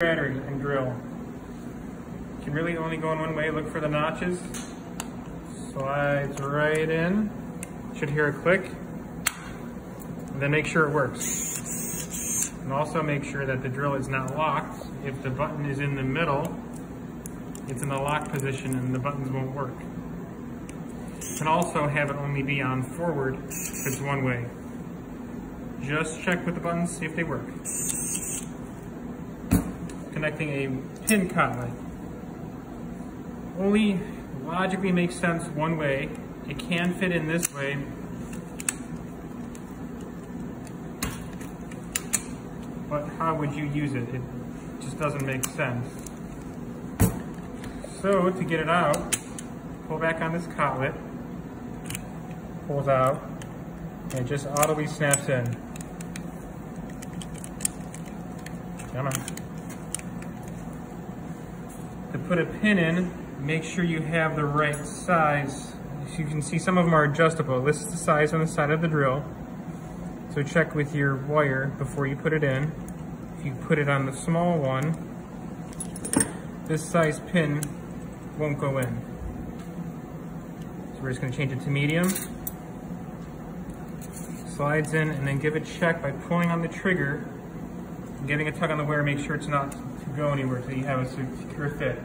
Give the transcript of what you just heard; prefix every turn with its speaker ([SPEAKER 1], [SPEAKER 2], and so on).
[SPEAKER 1] battery and drill. You can really only go in one way. Look for the notches. Slides right in. Should hear a click. And then make sure it works. And also make sure that the drill is not locked. If the button is in the middle, it's in the lock position and the buttons won't work. You can also have it only be on forward if it's one way. Just check with the buttons, see if they work. Connecting a pin collet. Only logically makes sense one way. It can fit in this way. But how would you use it? It just doesn't make sense. So to get it out, pull back on this collet, pulls out, and just audibly snaps in. Come on. To put a pin in, make sure you have the right size. As you can see, some of them are adjustable. This is the size on the side of the drill. So check with your wire before you put it in. If you put it on the small one, this size pin won't go in. So we're just gonna change it to medium. Slides in and then give it a check by pulling on the trigger, giving a tug on the wire, make sure it's not to go anywhere so you have a secure fit.